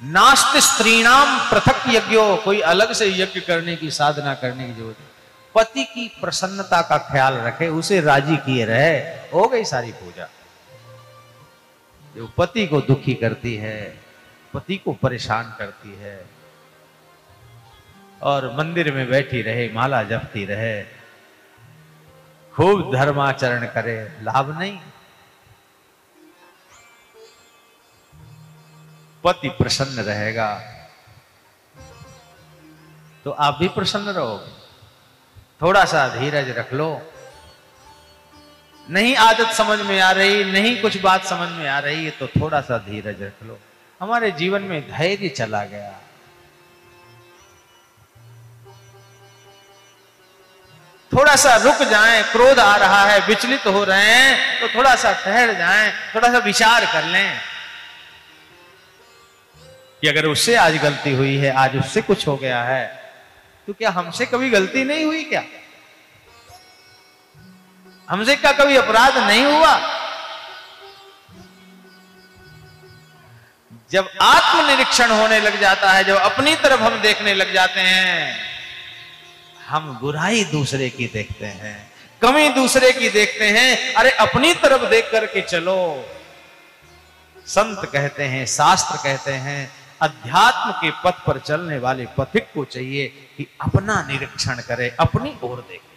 नास्त स्त्रीणाम पृथक यज्ञो, कोई अलग से यज्ञ करने की साधना करने की ज़रूरत पति की प्रसन्नता का ख्याल रखे, उसे राज़ी किए रहे, हो गई सारी पूजा। जो पति को दुखी करती है, पति को परेशान करती है, और मंदिर में बैठी रहे, माला जपती रहे, खूब धर्माचरण करे, लाभ नहीं। पति प्रसन्न रहेगा। तो आप भी प्रसन्न रहोगे। थोड़ा सा धीरज रख लो। नहीं आदत समझ में आ रही, नहीं कुछ बात समझ में आ रही है तो थोड़ा सा धीरज रख लो। हमारे जीवन में धैर्य चला गया। थोड़ा सा रुक जाएँ, क्रोध आ रहा है, विचलित हो रहे हैं तो थोड़ा सा ठहर जाएँ थोड़ा सा विचार कर लें। कि अगर उससे आज गलती हुई है, आज उससे कुछ हो गया है तो क्या हमसे कभी गलती नहीं हुई क्या? हमसे क्या कभी अपराध नहीं हुआ? जब आत्मनिरीक्षण होने लग जाता है, जब अपनी तरफ़ हम देखने लग जाते हैं, हम बुराई दूसरे की देखते हैं, कमी दूसरे की देखते हैं, अरे अपनी तरफ़ देख करके चलो। संत कहते हैं, शास्त्र कहते हैं अध्यात्म के पथ पर चलने वाले पथिक को चाहिए कि अपना निरीक्षण करे, अपनी ओर देखे।